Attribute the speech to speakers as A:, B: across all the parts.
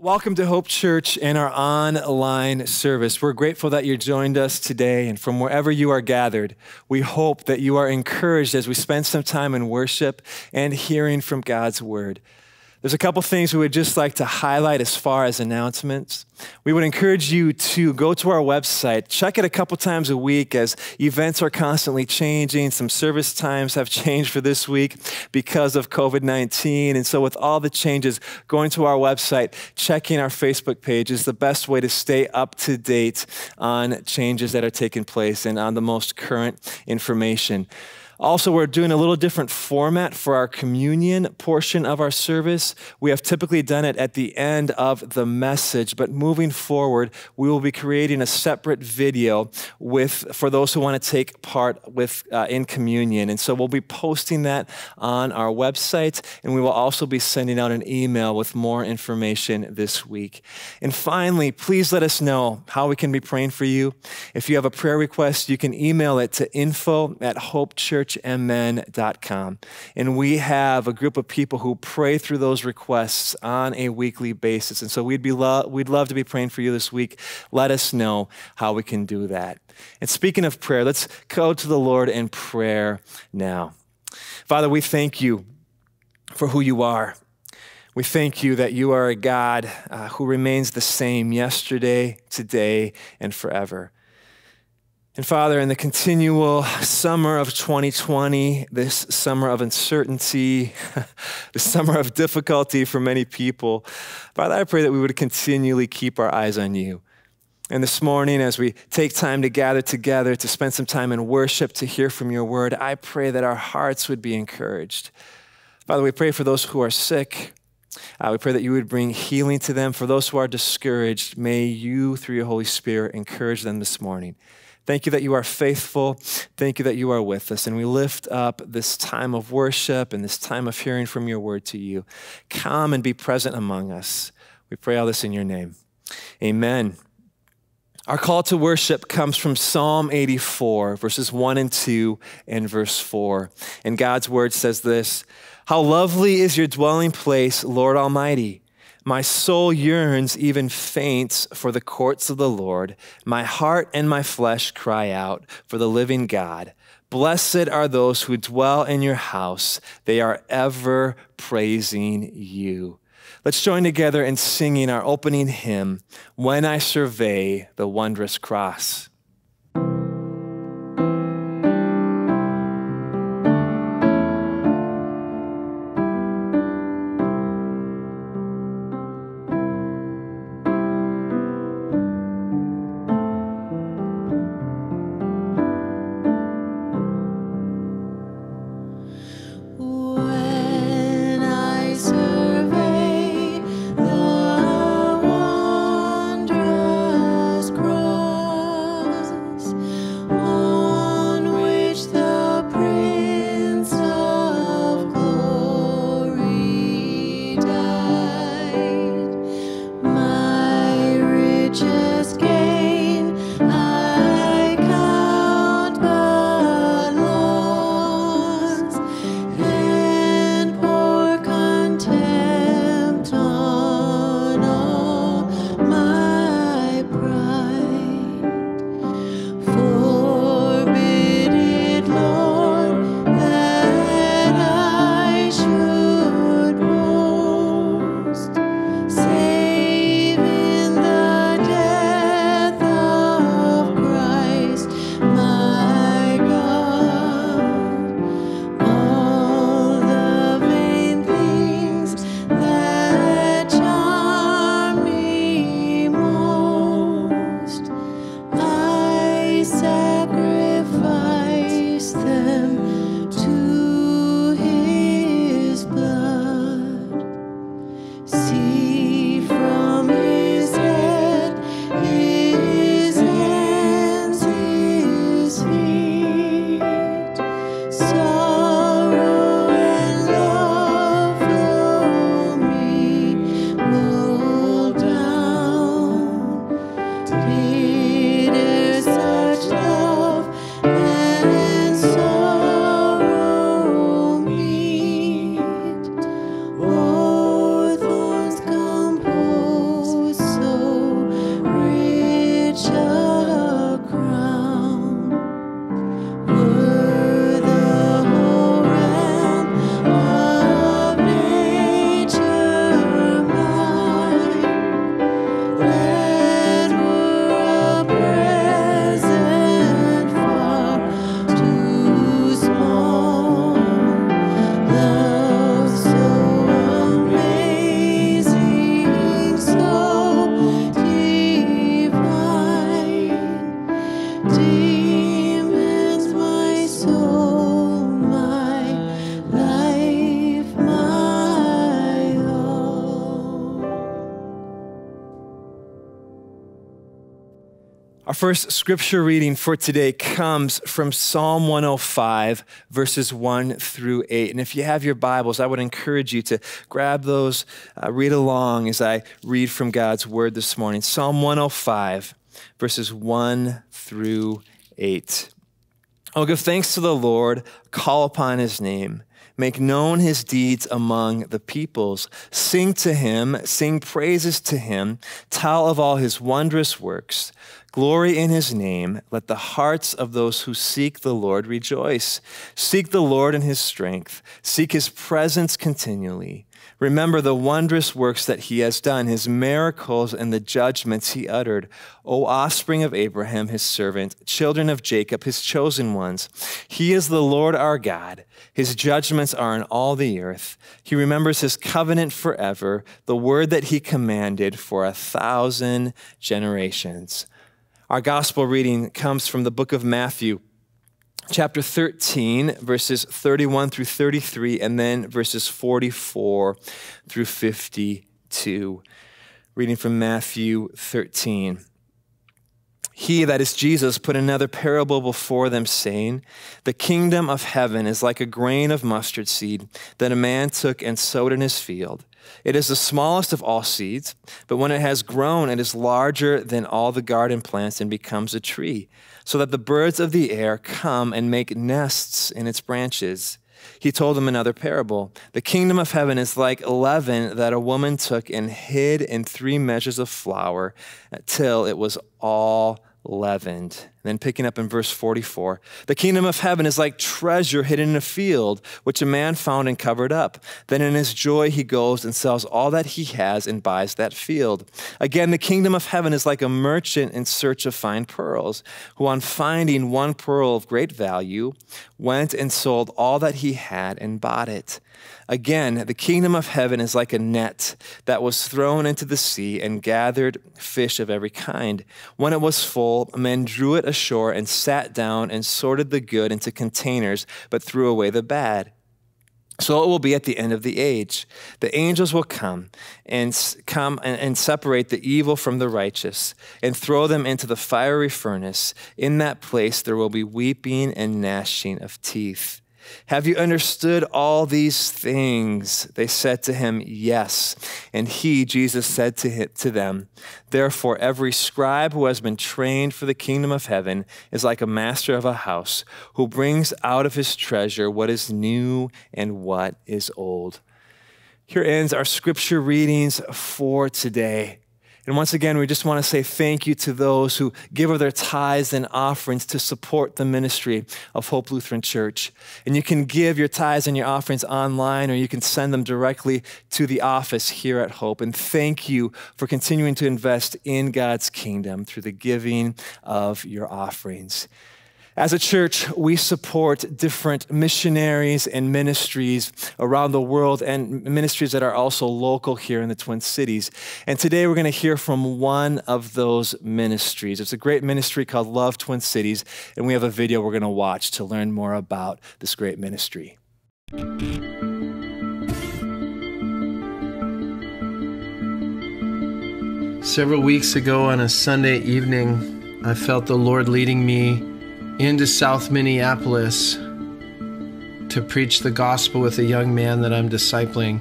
A: Welcome to Hope Church and our online service. We're grateful that you joined us today, and from wherever you are gathered, we hope that you are encouraged as we spend some time in worship and hearing from God's Word. There's a couple things we would just like to highlight as far as announcements. We would encourage you to go to our website, check it a couple times a week as events are constantly changing. Some service times have changed for this week because of COVID 19. And so, with all the changes, going to our website, checking our Facebook page is the best way to stay up to date on changes that are taking place and on the most current information. Also, we're doing a little different format for our communion portion of our service. We have typically done it at the end of the message, but moving forward, we will be creating a separate video with for those who want to take part with uh, in communion. And so we'll be posting that on our website, and we will also be sending out an email with more information this week. And finally, please let us know how we can be praying for you. If you have a prayer request, you can email it to info at hopechurch churchmn.com. And we have a group of people who pray through those requests on a weekly basis. And so we'd, be lo- we'd love to be praying for you this week. Let us know how we can do that. And speaking of prayer, let's go to the Lord in prayer now. Father, we thank you for who you are. We thank you that you are a God uh, who remains the same yesterday, today, and forever. And Father, in the continual summer of 2020, this summer of uncertainty, the summer of difficulty for many people, Father, I pray that we would continually keep our eyes on you. And this morning, as we take time to gather together, to spend some time in worship, to hear from your word, I pray that our hearts would be encouraged. Father, we pray for those who are sick. Uh, we pray that you would bring healing to them. For those who are discouraged, may you, through your Holy Spirit, encourage them this morning. Thank you that you are faithful. Thank you that you are with us. And we lift up this time of worship and this time of hearing from your word to you. Come and be present among us. We pray all this in your name. Amen. Our call to worship comes from Psalm 84, verses 1 and 2, and verse 4. And God's word says this How lovely is your dwelling place, Lord Almighty! My soul yearns, even faints, for the courts of the Lord. My heart and my flesh cry out for the living God. Blessed are those who dwell in your house, they are ever praising you. Let's join together in singing our opening hymn, When I Survey the Wondrous Cross. First scripture reading for today comes from Psalm 105, verses 1 through 8. And if you have your Bibles, I would encourage you to grab those, uh, read along as I read from God's word this morning. Psalm 105, verses 1 through 8. I'll give thanks to the Lord, call upon his name. Make known his deeds among the peoples. Sing to him, sing praises to him, tell of all his wondrous works. Glory in his name. Let the hearts of those who seek the Lord rejoice. Seek the Lord in his strength. Seek his presence continually. Remember the wondrous works that he has done, his miracles and the judgments he uttered. O offspring of Abraham, his servant, children of Jacob, his chosen ones. He is the Lord our God. His judgments are in all the earth. He remembers his covenant forever, the word that he commanded for a thousand generations. Our gospel reading comes from the book of Matthew, chapter 13, verses 31 through 33, and then verses 44 through 52. Reading from Matthew 13. He, that is Jesus, put another parable before them, saying, The kingdom of heaven is like a grain of mustard seed that a man took and sowed in his field. It is the smallest of all seeds, but when it has grown, it is larger than all the garden plants and becomes a tree, so that the birds of the air come and make nests in its branches. He told them another parable. The kingdom of heaven is like leaven that a woman took and hid in three measures of flour till it was all leavened. And then picking up in verse 44 the kingdom of heaven is like treasure hidden in a field, which a man found and covered up. Then in his joy he goes and sells all that he has and buys that field. Again, the kingdom of heaven is like a merchant in search of fine pearls, who on finding one pearl of great value went and sold all that he had and bought it. Again, the kingdom of heaven is like a net that was thrown into the sea and gathered fish of every kind. When it was full, men drew it ashore and sat down and sorted the good into containers, but threw away the bad. So it will be at the end of the age. The angels will come and come and, separate the evil from the righteous and throw them into the fiery furnace. In that place there will be weeping and gnashing of teeth. Have you understood all these things? They said to him, Yes. And he, Jesus, said to, him, to them, Therefore, every scribe who has been trained for the kingdom of heaven is like a master of a house who brings out of his treasure what is new and what is old. Here ends our scripture readings for today. And once again, we just want to say thank you to those who give of their tithes and offerings to support the ministry of Hope Lutheran Church. And you can give your tithes and your offerings online, or you can send them directly to the office here at Hope. And thank you for continuing to invest in God's kingdom through the giving of your offerings. As a church, we support different missionaries and ministries around the world and ministries that are also local here in the Twin Cities. And today we're going to hear from one of those ministries. It's a great ministry called Love Twin Cities, and we have a video we're going to watch to learn more about this great ministry.
B: Several weeks ago on a Sunday evening, I felt the Lord leading me into South Minneapolis to preach the gospel with a young man that I'm discipling.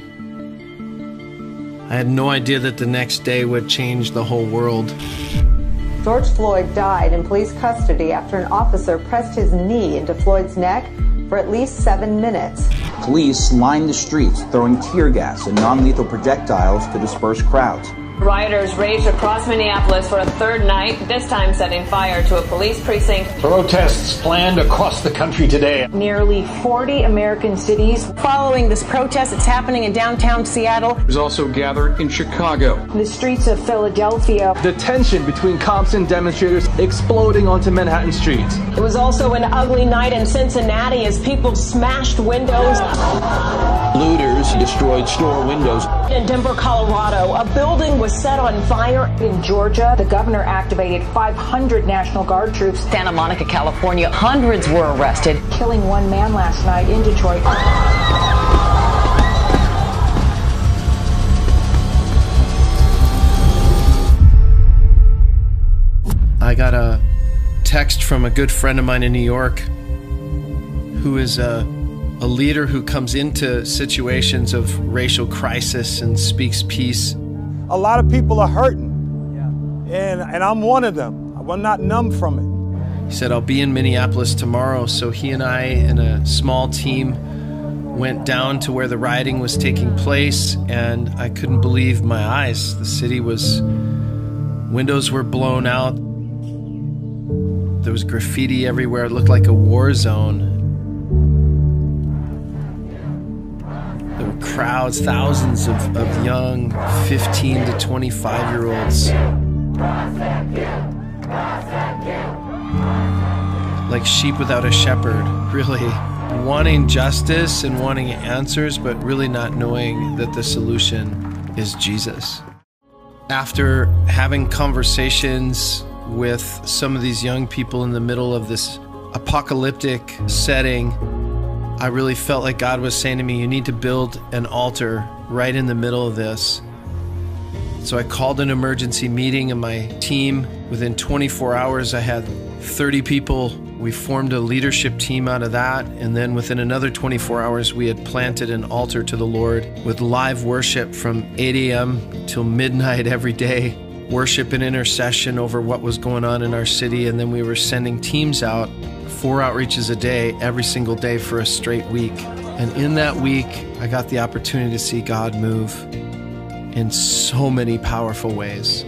B: I had no idea that the next day would change the whole world.
C: George Floyd died in police custody after an officer pressed his knee into Floyd's neck for at least seven minutes.
D: Police lined the streets, throwing tear gas and non lethal projectiles to disperse crowds.
E: Rioters raged across Minneapolis for a third night, this time setting fire to a police precinct.
F: Protests planned across the country today.
G: Nearly 40 American cities.
H: Following this protest, it's happening in downtown Seattle.
I: It was also gathered in Chicago.
G: The streets of Philadelphia.
J: The tension between cops and demonstrators exploding onto Manhattan streets.
H: It was also an ugly night in Cincinnati as people smashed windows.
K: Looters destroyed store windows.
H: In Denver, Colorado, a building was set on fire.
G: In Georgia, the governor activated 500 National Guard troops.
L: Santa Monica, California, hundreds were arrested.
G: Killing one man last night in Detroit.
B: I got a text from a good friend of mine in New York who is a, a leader who comes into situations of racial crisis and speaks peace.
M: A lot of people are hurting, and, and I'm one of them. I'm not numb from it.
B: He said, I'll be in Minneapolis tomorrow. So he and I and a small team went down to where the rioting was taking place, and I couldn't believe my eyes. The city was, windows were blown out. There was graffiti everywhere. It looked like a war zone. Crowds, thousands of, of young 15 to 25 year olds. Like sheep without a shepherd, really wanting justice and wanting answers, but really not knowing that the solution is Jesus. After having conversations with some of these young people in the middle of this apocalyptic setting, I really felt like God was saying to me, You need to build an altar right in the middle of this. So I called an emergency meeting, and my team, within 24 hours, I had 30 people we formed a leadership team out of that, and then within another 24 hours, we had planted an altar to the Lord with live worship from 8 a.m. till midnight every day, worship and intercession over what was going on in our city. And then we were sending teams out, four outreaches a day, every single day for a straight week. And in that week, I got the opportunity to see God move in so many powerful ways.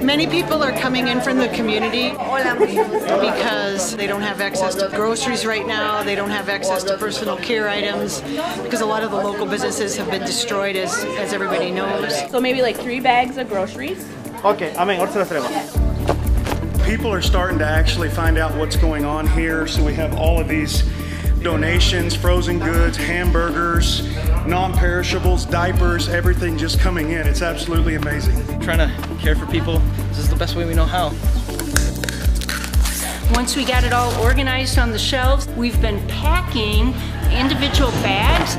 G: Many people are coming in from the community because they don't have access to groceries right now, they don't have access to personal care items, because a lot of the local businesses have been destroyed, as, as everybody knows.
N: So maybe like three bags of groceries.
O: Okay, amén, ahorita People are starting to actually find out what's going on here, so we have all of these donations, frozen goods, hamburgers, non-perishables, diapers, everything just coming in. It's absolutely amazing.
P: Trying to care for people, this is the best way we know how.
Q: Once we got it all organized on the shelves, we've been packing individual bags.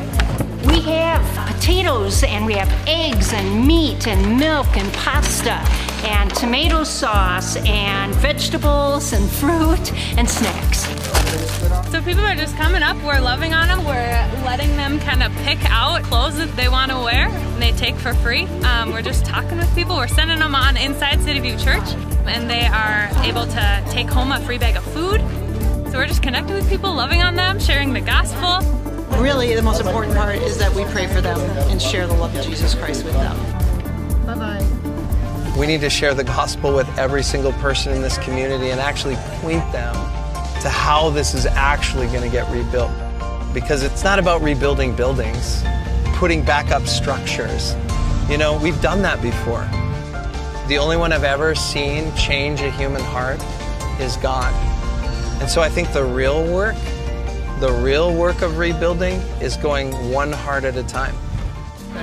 Q: We have potatoes and we have eggs and meat and milk and pasta and tomato sauce and vegetables and fruit and snacks.
R: So people are just coming up, we're loving on them, we're letting them kind of pick out clothes that they want to wear and they take for free. Um, we're just talking with people, we're sending them on inside City View Church and they are able to take home a free bag of food. So we're just connecting with people, loving on them, sharing the gospel.
G: Really, the most important part is that we pray for them and share the love of Jesus Christ with them.
B: Bye-bye. We need to share the gospel with every single person in this community and actually point them to how this is actually going to get rebuilt. Because it's not about rebuilding buildings, putting back up structures. You know, we've done that before. The only one I've ever seen change a human heart is God. And so I think the real work, the real work of rebuilding is going one heart at a time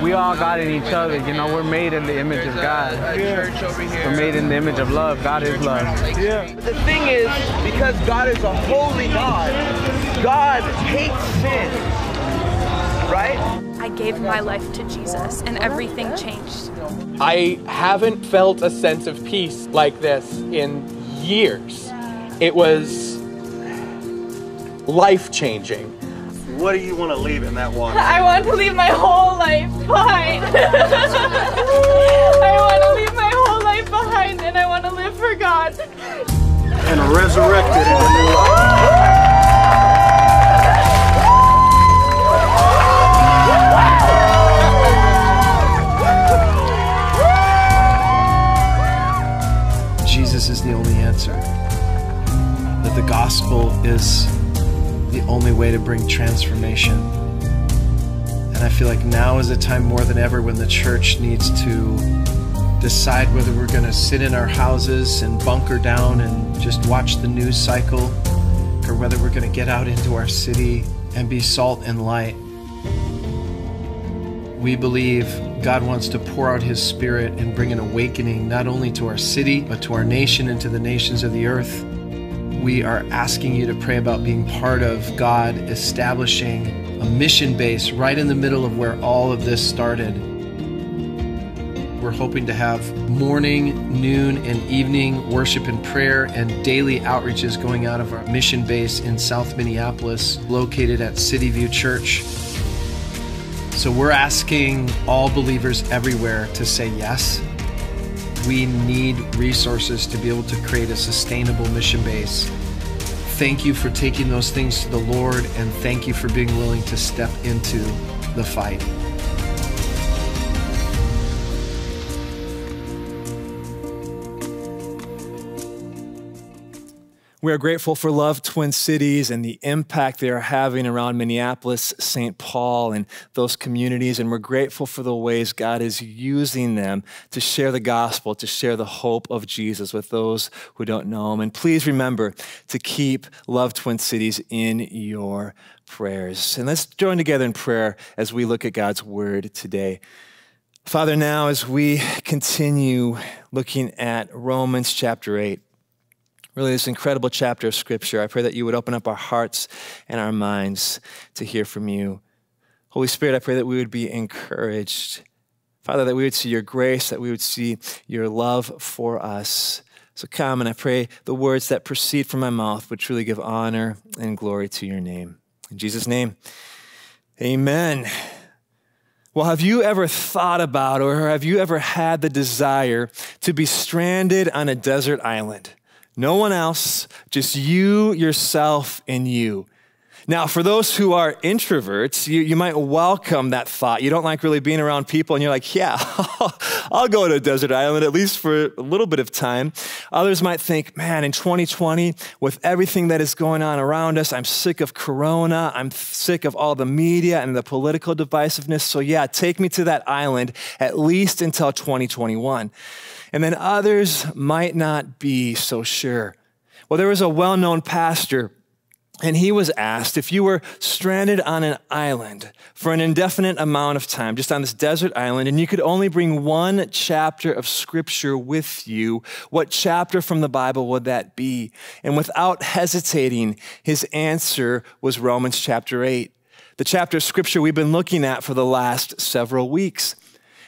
S: we all got in each other. You know, we're made in the image of God. We're made in the image of love. God is love.
T: Yeah. The thing is, because God is a holy God, God hates sin. Right?
U: I gave my life to Jesus and everything changed.
V: I haven't felt a sense of peace like this in years. It was life changing.
O: What do you want to leave in that water?
U: I want to leave my whole life behind. I want to leave my whole life behind and I want to live for God.
O: And resurrected into new life.
B: Jesus is the only answer. That the gospel is only way to bring transformation. And I feel like now is a time more than ever when the church needs to decide whether we're going to sit in our houses and bunker down and just watch the news cycle or whether we're going to get out into our city and be salt and light. We believe God wants to pour out His Spirit and bring an awakening not only to our city, but to our nation and to the nations of the earth we are asking you to pray about being part of God establishing a mission base right in the middle of where all of this started. We're hoping to have morning, noon, and evening worship and prayer and daily outreaches going out of our mission base in South Minneapolis, located at City View Church. So we're asking all believers everywhere to say yes. We need resources to be able to create a sustainable mission base. Thank you for taking those things to the Lord, and thank you for being willing to step into the fight.
A: We are grateful for Love Twin Cities and the impact they are having around Minneapolis, St. Paul, and those communities. And we're grateful for the ways God is using them to share the gospel, to share the hope of Jesus with those who don't know Him. And please remember to keep Love Twin Cities in your prayers. And let's join together in prayer as we look at God's word today. Father, now as we continue looking at Romans chapter 8, really this incredible chapter of Scripture. I pray that you would open up our hearts and our minds to hear from you. Holy Spirit, I pray that we would be encouraged. Father, that we would see your grace, that we would see your love for us. So come and I pray the words that proceed from my mouth would truly give honor and glory to your name. In Jesus' name, amen. Well, have you ever thought about or have you ever had the desire to be stranded on a desert island? No one else, just you, yourself, and you. Now, for those who are introverts, you, you might welcome that thought. You don't like really being around people, and you're like, yeah, I'll go to a desert island at least for a little bit of time. Others might think, man, in 2020, with everything that is going on around us, I'm sick of Corona. I'm sick of all the media and the political divisiveness. So, yeah, take me to that island at least until 2021. And then others might not be so sure. Well, there was a well known pastor, and he was asked if you were stranded on an island for an indefinite amount of time, just on this desert island, and you could only bring one chapter of scripture with you, what chapter from the Bible would that be? And without hesitating, his answer was Romans chapter 8, the chapter of scripture we've been looking at for the last several weeks.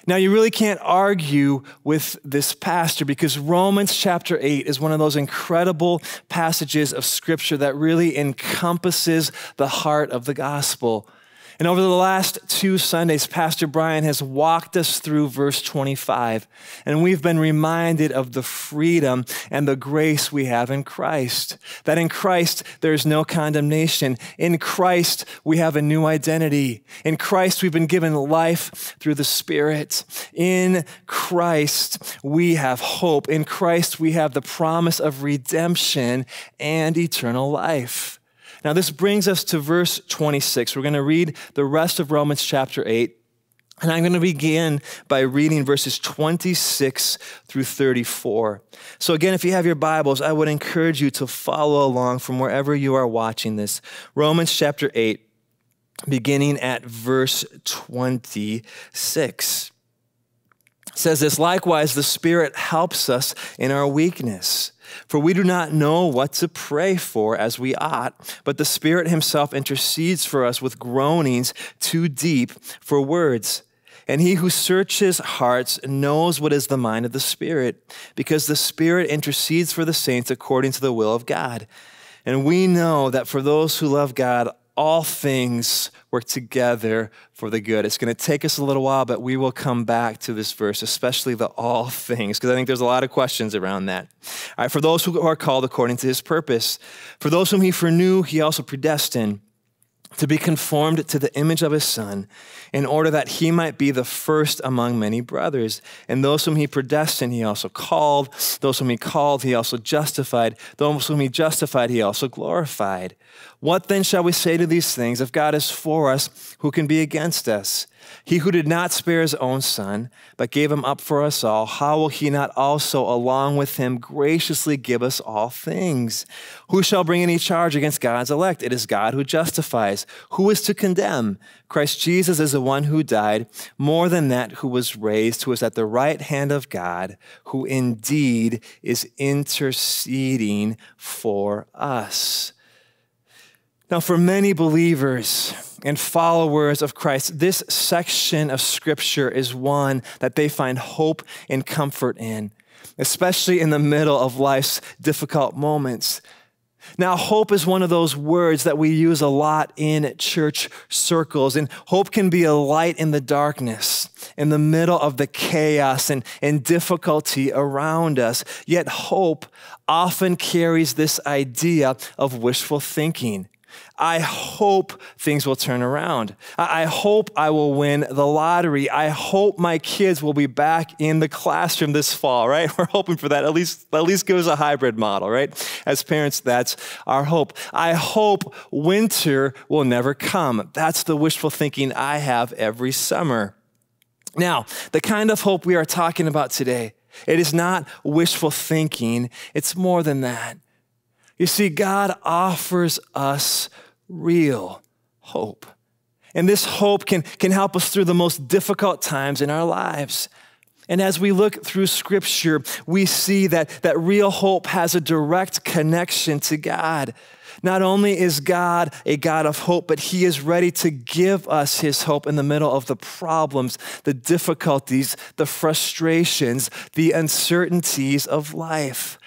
A: Now, you really can't argue with this pastor because Romans chapter 8 is one of those incredible passages of scripture that really encompasses the heart of the gospel. And over the last two Sundays, Pastor Brian has walked us through verse 25, and we've been reminded of the freedom and the grace we have in Christ. That in Christ, there's no condemnation. In Christ, we have a new identity. In Christ, we've been given life through the Spirit. In Christ, we have hope. In Christ, we have the promise of redemption and eternal life. Now, this brings us to verse 26. We're going to read the rest of Romans chapter 8. And I'm going to begin by reading verses 26 through 34. So, again, if you have your Bibles, I would encourage you to follow along from wherever you are watching this. Romans chapter 8, beginning at verse 26 says this likewise the spirit helps us in our weakness for we do not know what to pray for as we ought but the spirit himself intercedes for us with groanings too deep for words. And he who searches hearts knows what is the mind of the spirit because the spirit intercedes for the saints according to the will of god. And we know that for those who love god all things work together for the good. It's going to take us a little while, but we will come back to this verse, especially the all things, because I think there's a lot of questions around that. All right, for those who are called according to his purpose, for those whom he foreknew, he also predestined to be conformed to the image of his son, in order that he might be the first among many brothers. And those whom he predestined, he also called. Those whom he called, he also justified. Those whom he justified, he also glorified. What then shall we say to these things? If God is for us, who can be against us? He who did not spare his own son, but gave him up for us all, how will he not also, along with him, graciously give us all things? Who shall bring any charge against God's elect? It is God who justifies. Who is to condemn? Christ Jesus is the one who died, more than that, who was raised, who is at the right hand of God, who indeed is interceding for us. Now, for many believers and followers of Christ, this section of Scripture is one that they find hope and comfort in, especially in the middle of life's difficult moments. Now, hope is one of those words that we use a lot in church circles, and hope can be a light in the darkness, in the middle of the chaos and, and difficulty around us. Yet, hope often carries this idea of wishful thinking. I hope things will turn around. I hope I will win the lottery. I hope my kids will be back in the classroom this fall, right? We're hoping for that. At least, at least give us a hybrid model, right? As parents, that's our hope. I hope winter will never come. That's the wishful thinking I have every summer. Now, the kind of hope we are talking about today, it is not wishful thinking. It's more than that. You see, God offers us real hope. And this hope can, can help us through the most difficult times in our lives. And as we look through scripture, we see that, that real hope has a direct connection to God. Not only is God a God of hope, but He is ready to give us His hope in the middle of the problems, the difficulties, the frustrations, the uncertainties of life.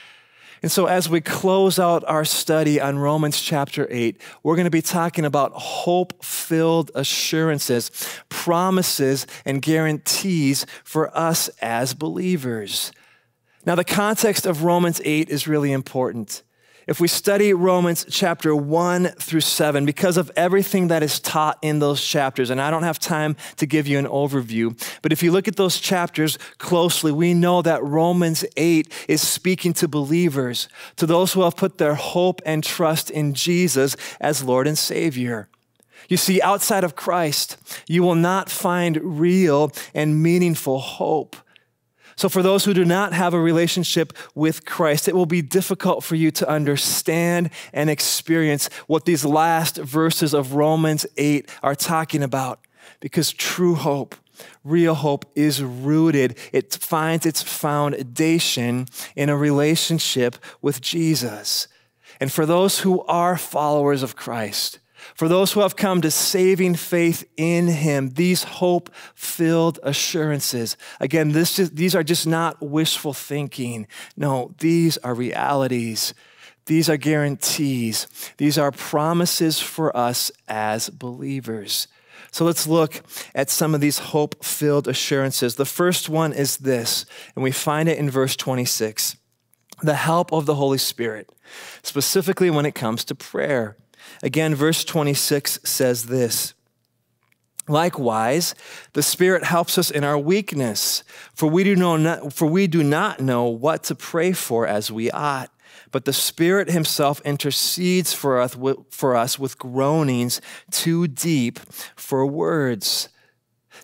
A: And so, as we close out our study on Romans chapter 8, we're going to be talking about hope filled assurances, promises, and guarantees for us as believers. Now, the context of Romans 8 is really important if we study Romans chapter 1 through 7, because of everything that is taught in those chapters, and I don't have time to give you an overview, but if you look at those chapters closely, we know that Romans 8 is speaking to believers, to those who have put their hope and trust in Jesus as Lord and Savior. You see, outside of Christ, you will not find real and meaningful hope. So, for those who do not have a relationship with Christ, it will be difficult for you to understand and experience what these last verses of Romans 8 are talking about. Because true hope, real hope, is rooted, it finds its foundation in a relationship with Jesus. And for those who are followers of Christ, for those who have come to saving faith in him, these hope filled assurances. Again, this just, these are just not wishful thinking. No, these are realities. These are guarantees. These are promises for us as believers. So let's look at some of these hope filled assurances. The first one is this, and we find it in verse 26 the help of the Holy Spirit, specifically when it comes to prayer. Again, verse 26 says this. Likewise, the Spirit helps us in our weakness, for we, do know not, for we do not know what to pray for as we ought. But the Spirit Himself intercedes for us, for us with groanings too deep for words.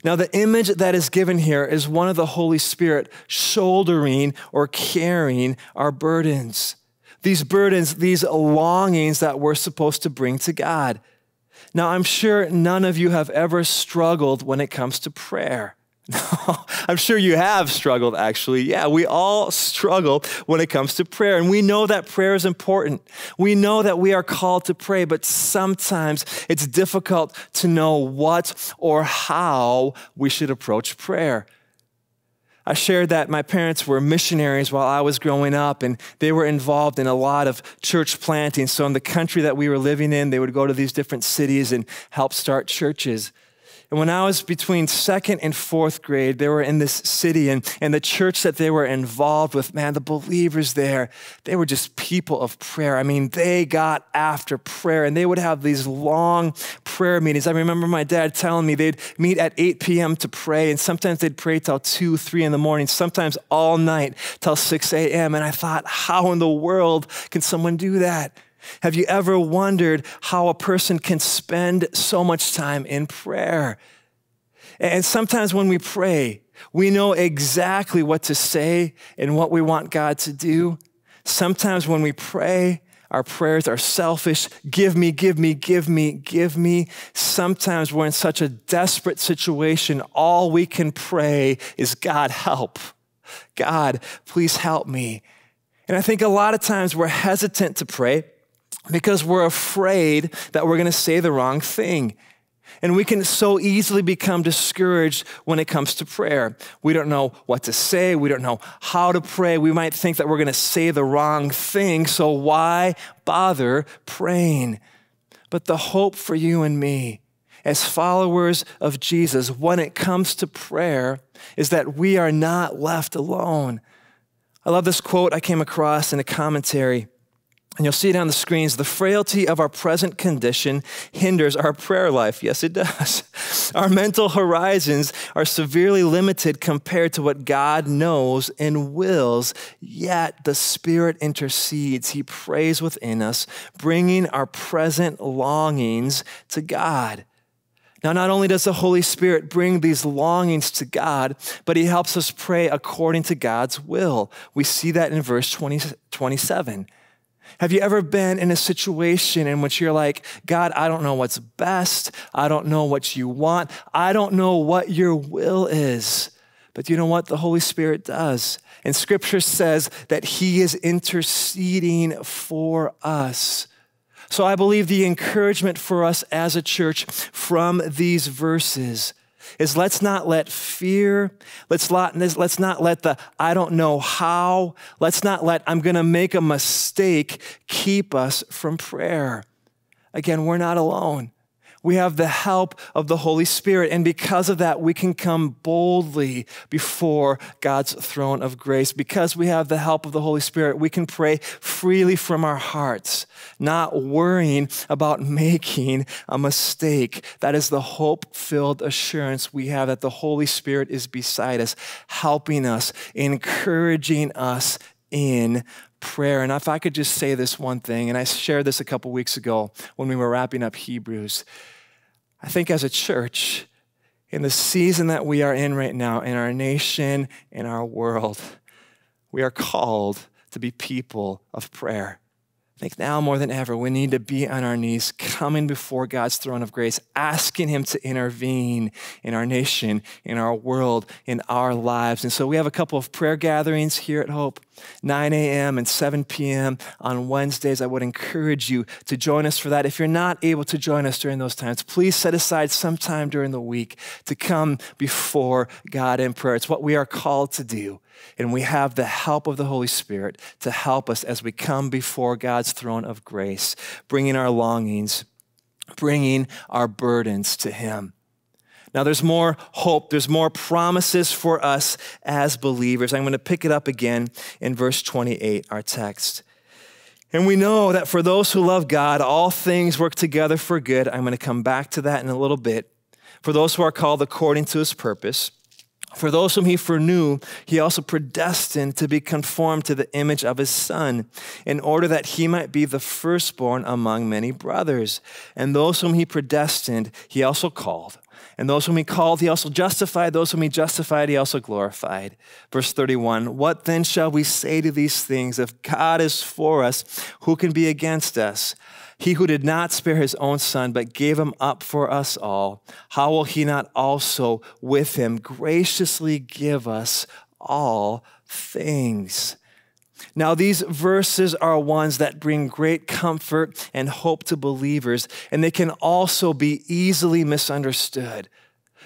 A: Now, the image that is given here is one of the Holy Spirit shouldering or carrying our burdens these burdens, these longings that we're supposed to bring to God. Now, I'm sure none of you have ever struggled when it comes to prayer. No, I'm sure you have struggled, actually. Yeah, we all struggle when it comes to prayer. And we know that prayer is important. We know that we are called to pray, but sometimes it's difficult to know what or how we should approach prayer. I shared that my parents were missionaries while I was growing up, and they were involved in a lot of church planting. So, in the country that we were living in, they would go to these different cities and help start churches. And when I was between second and fourth grade, they were in this city, and, and the church that they were involved with, man, the believers there, they were just people of prayer. I mean, they got after prayer, and they would have these long prayer meetings. I remember my dad telling me they'd meet at 8 p.m. to pray, and sometimes they'd pray till 2, 3 in the morning, sometimes all night till 6 a.m. And I thought, how in the world can someone do that? Have you ever wondered how a person can spend so much time in prayer? And sometimes when we pray, we know exactly what to say and what we want God to do. Sometimes when we pray, our prayers are selfish. Give me, give me, give me, give me. Sometimes we're in such a desperate situation, all we can pray is, God, help. God, please help me. And I think a lot of times we're hesitant to pray because we're afraid that we're going to say the wrong thing. And we can so easily become discouraged when it comes to prayer. We don't know what to say. We don't know how to pray. We might think that we're going to say the wrong thing. So why bother praying? But the hope for you and me as followers of Jesus when it comes to prayer is that we are not left alone. I love this quote I came across in a commentary. And you'll see it on the screens. The frailty of our present condition hinders our prayer life. Yes, it does. Our mental horizons are severely limited compared to what God knows and wills, yet the Spirit intercedes. He prays within us, bringing our present longings to God. Now, not only does the Holy Spirit bring these longings to God, but He helps us pray according to God's will. We see that in verse 20, 27. Have you ever been in a situation in which you're like, God, I don't know what's best. I don't know what you want. I don't know what your will is. But you know what? The Holy Spirit does. And scripture says that He is interceding for us. So I believe the encouragement for us as a church from these verses is let's not let fear, let's not, let's not let the I don't know how, let's not let I'm going to make a mistake keep us from prayer. Again, we're not alone we have the help of the Holy Spirit. And because of that, we can come boldly before God's throne of grace. Because we have the help of the Holy Spirit, we can pray freely from our hearts, not worrying about making a mistake. That is the hope filled assurance we have that the Holy Spirit is beside us, helping us, encouraging us in prayer. And if I could just say this one thing, and I shared this a couple weeks ago when we were wrapping up Hebrews. I think as a church, in the season that we are in right now, in our nation, in our world, we are called to be people of prayer. Think now more than ever, we need to be on our knees, coming before God's throne of grace, asking Him to intervene in our nation, in our world, in our lives. And so we have a couple of prayer gatherings here at Hope, 9 a.m. and 7 p.m. on Wednesdays. I would encourage you to join us for that. If you're not able to join us during those times, please set aside some time during the week to come before God in prayer. It's what we are called to do. And we have the help of the Holy Spirit to help us as we come before God's throne of grace, bringing our longings, bringing our burdens to Him. Now, there's more hope, there's more promises for us as believers. I'm going to pick it up again in verse 28, our text. And we know that for those who love God, all things work together for good. I'm going to come back to that in a little bit. For those who are called according to his purpose. For those whom he foreknew, he also predestined to be conformed to the image of his son, in order that he might be the firstborn among many brothers. And those whom he predestined, he also called. And those whom he called, he also justified. Those whom he justified, he also glorified. Verse 31 What then shall we say to these things? If God is for us, who can be against us? He who did not spare his own son, but gave him up for us all, how will he not also with him graciously give us all things? Now, these verses are ones that bring great comfort and hope to believers, and they can also be easily misunderstood.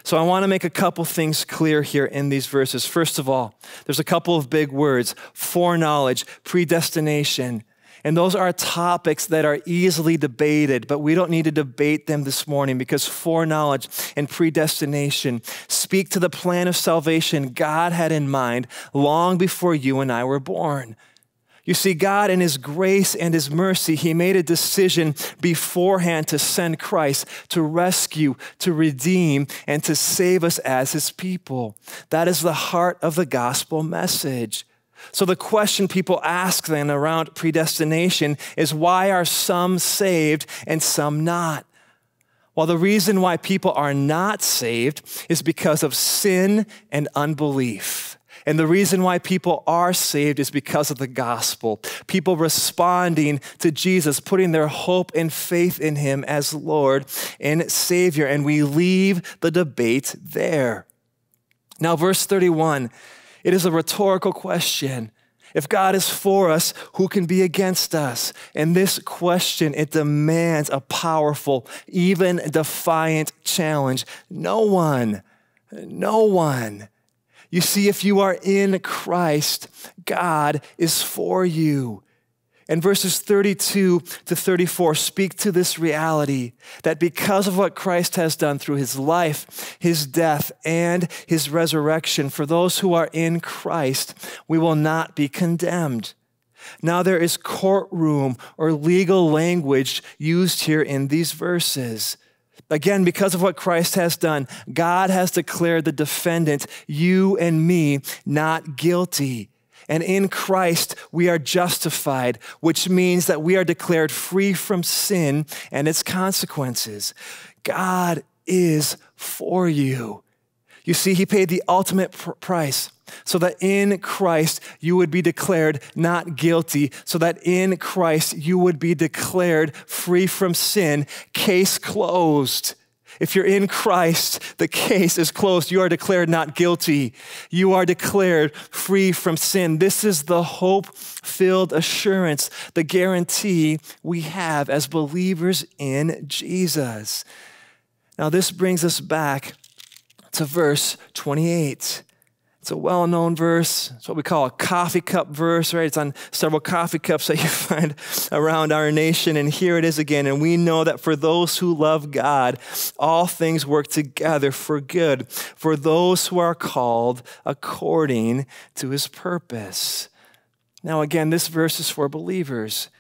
A: So, I want to make a couple things clear here in these verses. First of all, there's a couple of big words foreknowledge, predestination, and those are topics that are easily debated, but we don't need to debate them this morning because foreknowledge and predestination speak to the plan of salvation God had in mind long before you and I were born. You see, God, in His grace and His mercy, He made a decision beforehand to send Christ to rescue, to redeem, and to save us as His people. That is the heart of the gospel message. So, the question people ask then around predestination is why are some saved and some not? Well, the reason why people are not saved is because of sin and unbelief. And the reason why people are saved is because of the gospel. People responding to Jesus, putting their hope and faith in him as Lord and Savior. And we leave the debate there. Now, verse 31 it is a rhetorical question. If God is for us, who can be against us? And this question, it demands a powerful, even defiant challenge. No one, no one. You see, if you are in Christ, God is for you. And verses 32 to 34 speak to this reality that because of what Christ has done through his life, his death, and his resurrection, for those who are in Christ, we will not be condemned. Now, there is courtroom or legal language used here in these verses. Again, because of what Christ has done, God has declared the defendant, you and me, not guilty. And in Christ, we are justified, which means that we are declared free from sin and its consequences. God is for you. You see, He paid the ultimate pr- price so that in Christ you would be declared not guilty, so that in Christ you would be declared free from sin. Case closed. If you're in Christ, the case is closed. You are declared not guilty. You are declared free from sin. This is the hope filled assurance, the guarantee we have as believers in Jesus. Now, this brings us back to verse 28. It's a well known verse. It's what we call a coffee cup verse, right? It's on several coffee cups that you find around our nation. And here it is again. And we know that for those who love God, all things work together for good, for those who are called according to his purpose. Now, again, this verse is for believers,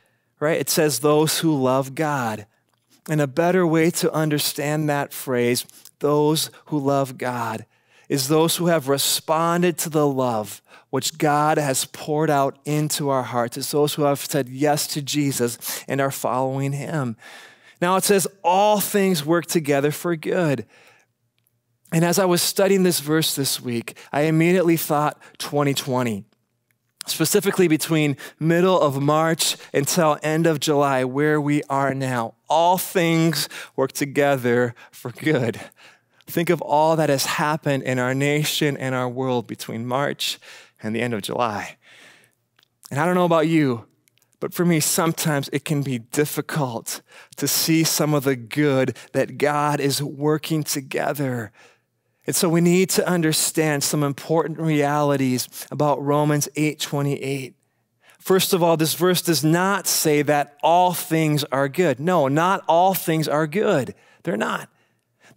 A: right? It says those who love God. And a better way to understand that phrase, those who love God, is those who have responded to the love which God has poured out into our hearts. It's those who have said yes to Jesus and are following him. Now it says, all things work together for good. And as I was studying this verse this week, I immediately thought 2020 specifically between middle of March until end of July, where we are now. All things work together for good. Think of all that has happened in our nation and our world between March and the end of July. And I don't know about you, but for me, sometimes it can be difficult to see some of the good that God is working together. And so we need to understand some important realities about Romans 8:28. First of all, this verse does not say that all things are good. No, not all things are good. They're not.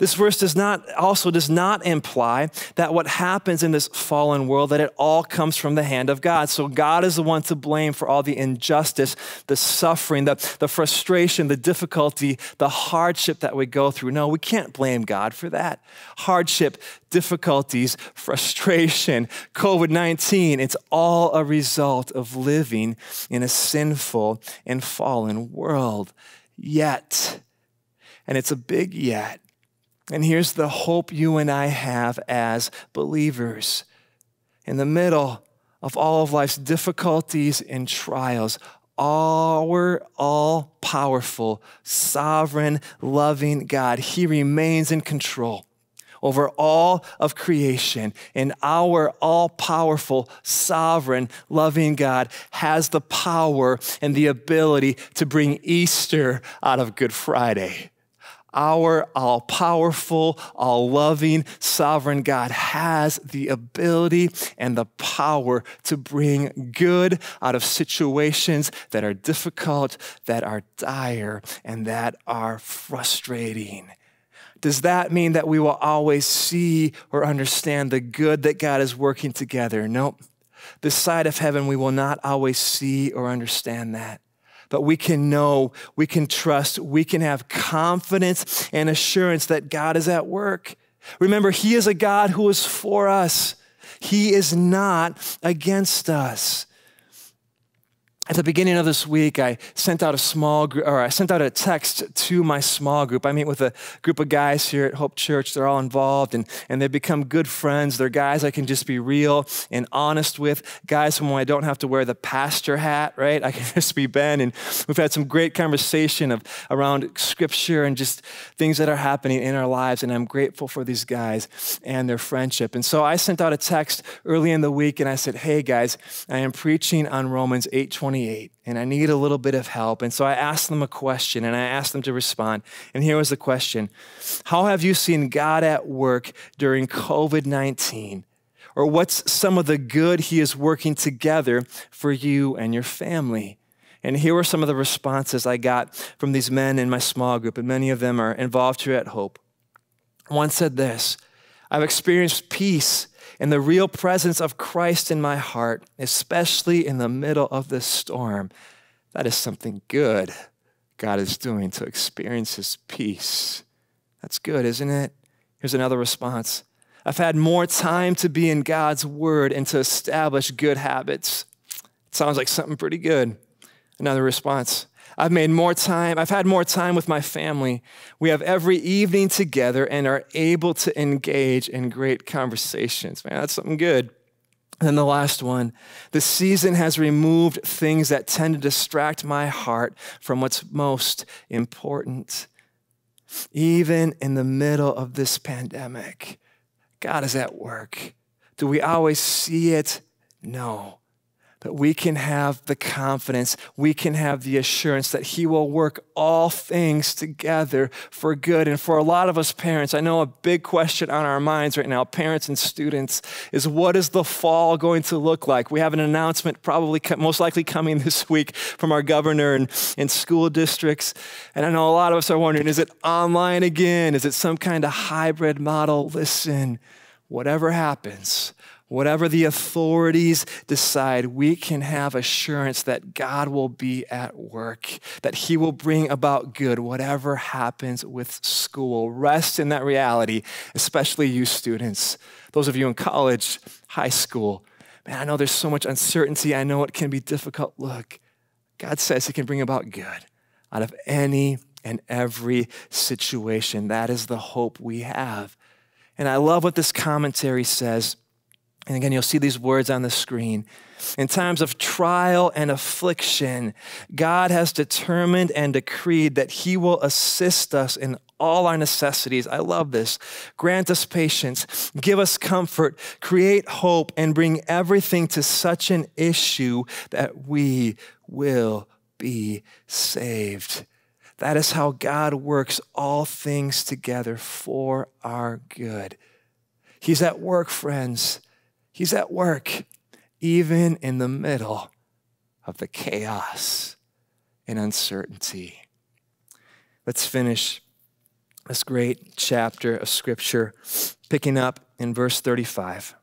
A: This verse does not also does not imply that what happens in this fallen world that it all comes from the hand of God. So God is the one to blame for all the injustice, the suffering, the, the frustration, the difficulty, the hardship that we go through. No, we can't blame God for that. Hardship, difficulties, frustration, COVID 19, it's all a result of living in a sinful and fallen world. Yet, and it's a big yet, and here's the hope you and I have as believers. In the middle of all of life's difficulties and trials, our all powerful, sovereign, loving God, He remains in control over all of creation. And our all powerful, sovereign, loving God has the power and the ability to bring Easter out of Good Friday. Our all powerful, all loving, sovereign God has the ability and the power to bring good out of situations that are difficult, that are dire, and that are frustrating. Does that mean that we will always see or understand the good that God is working together? Nope. This side of heaven, we will not always see or understand that but we can know, we can trust, we can have confidence and assurance that God is at work. Remember, He is a God who is for us, He is not against us. At the beginning of this week, I sent out a small group, or I sent out a text to my small group. I meet with a group of guys here at Hope Church. They're all involved and, and they've become good friends. They're guys I can just be real and honest with, guys whom I don't have to wear the pastor hat, right? I can just be Ben. And we've had some great conversation of around scripture and just things that are happening in our lives. And I'm grateful for these guys and their friendship. And so I sent out a text early in the week and I said, Hey guys, I am preaching on Romans 8 28, and I need a little bit of help. And so I asked them a question and I asked them to respond. And here was the question How have you seen God at work during COVID 19? Or what's some of the good He is working together for you and your family? And here were some of the responses I got from these men in my small group, and many of them are involved here at Hope. One said this I've experienced peace and the real presence of Christ in my heart, especially in the middle of this storm. That is something good God is doing to experience His peace. That's good, isn't it? Here's another response I've had more time to be in God's Word and to establish good habits. It sounds like something pretty good. Another response I've made more time, I've had more time with my family. We have every evening together and are able to engage in great conversations. Man, that's something good. And then the last one the season has removed things that tend to distract my heart from what's most important. Even in the middle of this pandemic, God is at work. Do we always see it? No that we can have the confidence, we can have the assurance that He will work all things together for good. And for a lot of us parents, I know a big question on our minds right now, parents and students, is what is the fall going to look like? We have an announcement probably most likely coming this week from our governor and, and school districts. And I know a lot of us are wondering is it online again? Is it some kind of hybrid model? Listen, whatever happens, Whatever the authorities decide, we can have assurance that God will be at work, that He will bring about good, whatever happens with school. Rest in that reality, especially you students, those of you in college, high school. Man, I know there's so much uncertainty. I know it can be difficult. Look, God says He can bring about good out of any and every situation. That is the hope we have. And I love what this commentary says and again, you'll see these words on the screen. In times of trial and affliction, God has determined and decreed that He will assist us in all our necessities. I love this. Grant us patience, give us comfort, create hope, and bring everything to such an issue that we will be saved. That is how God works all things together for our good. He's at work, friends. He's at work, even in the middle of the chaos and uncertainty. Let's finish this great chapter of Scripture, picking up in verse 35.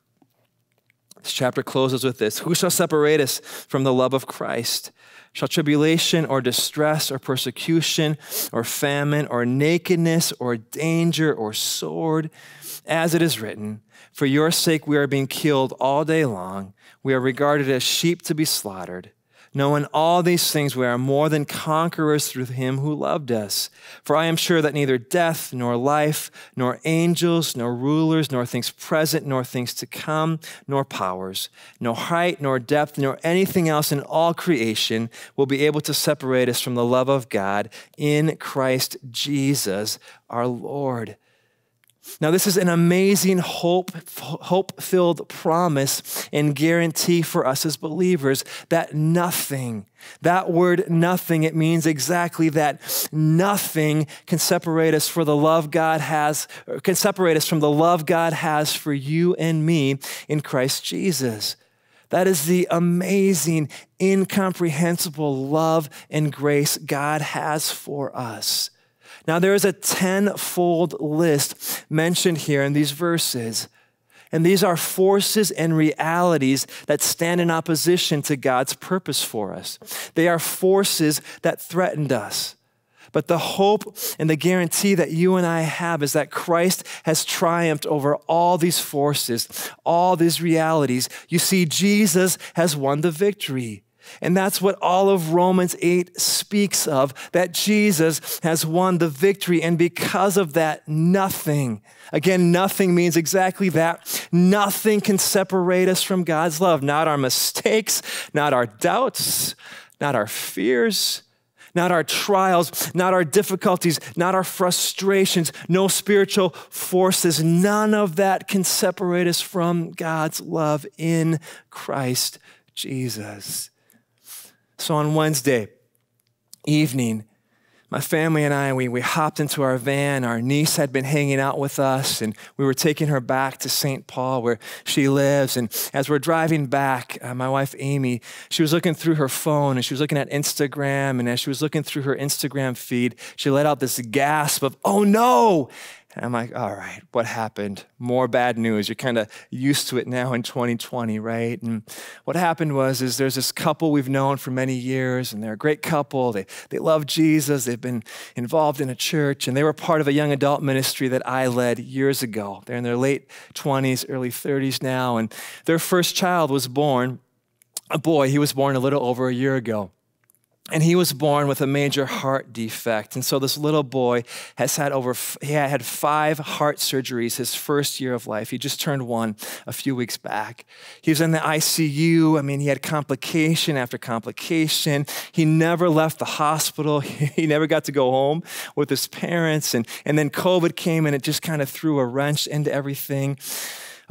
A: This chapter closes with this Who shall separate us from the love of Christ? Shall tribulation or distress or persecution or famine or nakedness or danger or sword? As it is written, For your sake we are being killed all day long. We are regarded as sheep to be slaughtered. Knowing all these things, we are more than conquerors through him who loved us. For I am sure that neither death, nor life, nor angels, nor rulers, nor things present, nor things to come, nor powers, nor height, nor depth, nor anything else in all creation will be able to separate us from the love of God in Christ Jesus our Lord. Now, this is an amazing hope, hope-filled promise and guarantee for us as believers that nothing, that word nothing, it means exactly that nothing can separate us for the love God has, can separate us from the love God has for you and me in Christ Jesus. That is the amazing, incomprehensible love and grace God has for us. Now, there is a tenfold list mentioned here in these verses. And these are forces and realities that stand in opposition to God's purpose for us. They are forces that threatened us. But the hope and the guarantee that you and I have is that Christ has triumphed over all these forces, all these realities. You see, Jesus has won the victory. And that's what all of Romans 8 speaks of that Jesus has won the victory. And because of that, nothing, again, nothing means exactly that. Nothing can separate us from God's love. Not our mistakes, not our doubts, not our fears, not our trials, not our difficulties, not our frustrations, no spiritual forces. None of that can separate us from God's love in Christ Jesus. So on Wednesday evening, my family and I, we, we hopped into our van. Our niece had been hanging out with us, and we were taking her back to St. Paul, where she lives. And as we're driving back, uh, my wife Amy, she was looking through her phone and she was looking at Instagram. And as she was looking through her Instagram feed, she let out this gasp of, oh no! And I'm like, all right, what happened? More bad news. You're kind of used to it now in 2020, right? And what happened was is there's this couple we've known for many years, and they're a great couple. They, they love Jesus. They've been involved in a church, and they were part of a young adult ministry that I led years ago. They're in their late 20s, early 30s now, and their first child was born, a boy. He was born a little over a year ago. And he was born with a major heart defect. And so this little boy has had over, he had five heart surgeries his first year of life. He just turned one a few weeks back. He was in the ICU. I mean, he had complication after complication. He never left the hospital. He never got to go home with his parents. And, and then COVID came and it just kind of threw a wrench into everything.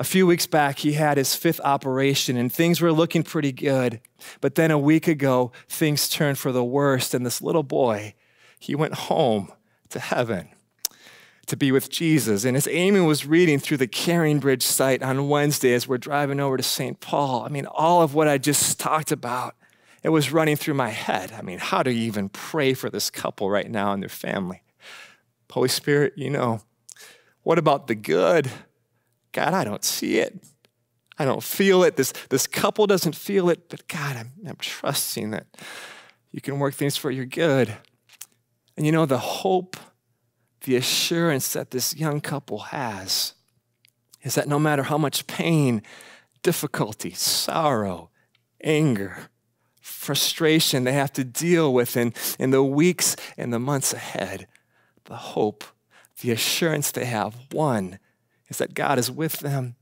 A: A few weeks back, he had his fifth operation and things were looking pretty good. But then a week ago, things turned for the worst, and this little boy, he went home to heaven to be with Jesus. And as Amy was reading through the CaringBridge site on Wednesday as we're driving over to St. Paul, I mean, all of what I just talked about, it was running through my head. I mean, how do you even pray for this couple right now and their family? Holy Spirit, you know, what about the good? God, I don't see it. I don't feel it. This, this couple doesn't feel it, but God, I'm, I'm trusting that you can work things for your good. And you know, the hope, the assurance that this young couple has is that no matter how much pain, difficulty, sorrow, anger, frustration they have to deal with in, in the weeks and the months ahead, the hope, the assurance they have, one, is that God is with them.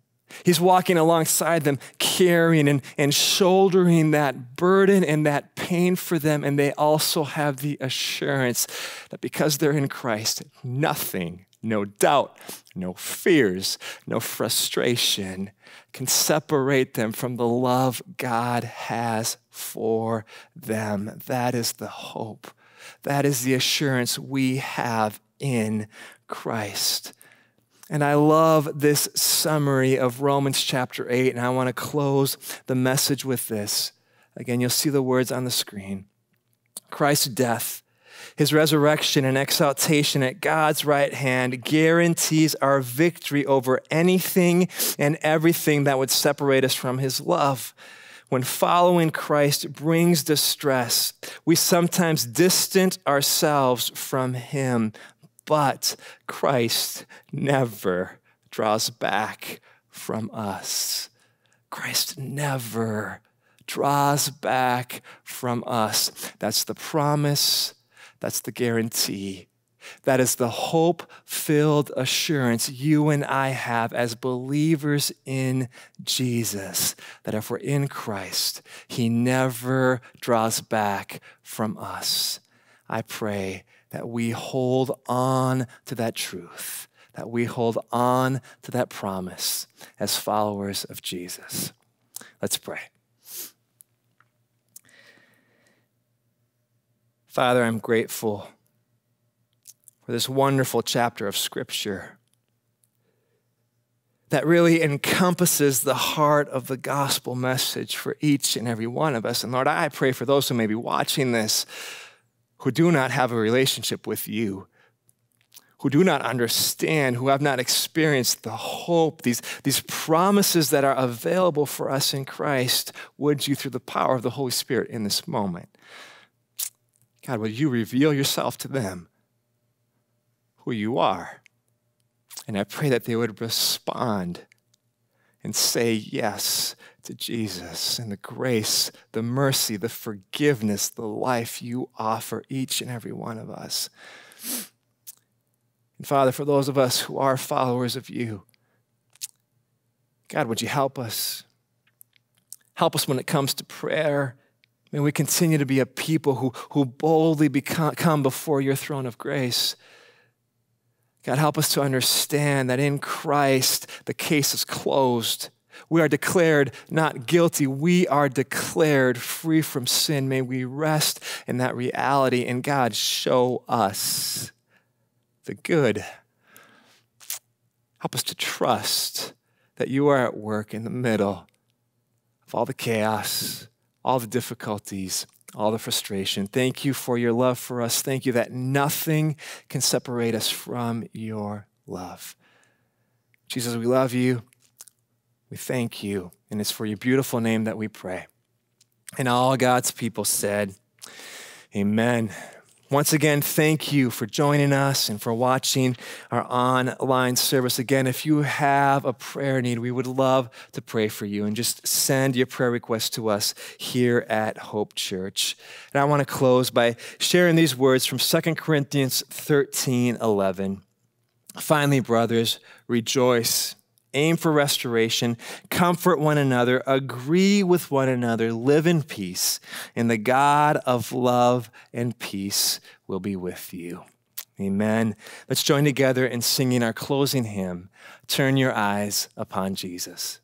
A: He's walking alongside them, carrying and, and shouldering that burden and that pain for them. And they also have the assurance that because they're in Christ, nothing, no doubt, no fears, no frustration can separate them from the love God has for them. That is the hope. That is the assurance we have in Christ. And I love this summary of Romans chapter 8, and I want to close the message with this. Again, you'll see the words on the screen Christ's death, his resurrection, and exaltation at God's right hand guarantees our victory over anything and everything that would separate us from his love. When following Christ brings distress, we sometimes distance ourselves from him but Christ never draws back from us. Christ never draws back from us. That's the promise, that's the guarantee. That is the hope filled assurance you and I have as believers in Jesus. That if we're in Christ, He never draws back from us. I pray that we hold on to that truth, that we hold on to that promise as followers of Jesus. Let's pray. Father, I'm grateful for this wonderful chapter of Scripture that really encompasses the heart of the gospel message for each and every one of us. And Lord, I pray for those who may be watching this who do not have a relationship with you, who do not understand, who have not experienced the hope, these, these promises that are available for us in Christ, would you, through the power of the Holy Spirit in this moment, God, would you reveal yourself to them, who you are? And I pray that they would respond and say yes to Jesus and the grace, the mercy, the forgiveness, the life you offer each and every one of us. And Father, for those of us who are followers of you, God, would you help us? Help us when it comes to prayer. May we continue to be a people who, who boldly become, come before your throne of grace. God, help us to understand that in Christ the case is closed. We are declared not guilty. We are declared free from sin. May we rest in that reality. And God, show us the good. Help us to trust that you are at work in the middle of all the chaos, all the difficulties, all the frustration. Thank you for your love for us. Thank you that nothing can separate us from your love. Jesus, we love you. We thank you. And it's for your beautiful name that we pray. And all God's people said, Amen. Once again, thank you for joining us and for watching our online service. Again, if you have a prayer need, we would love to pray for you and just send your prayer request to us here at Hope Church. And I want to close by sharing these words from 2 Corinthians 13 11. Finally, brothers, rejoice aim for restoration, comfort one another, agree with one another, live in peace, and the God of love and peace will be with you. Amen. Let's join together in singing our closing hymn, Turn Your Eyes Upon Jesus.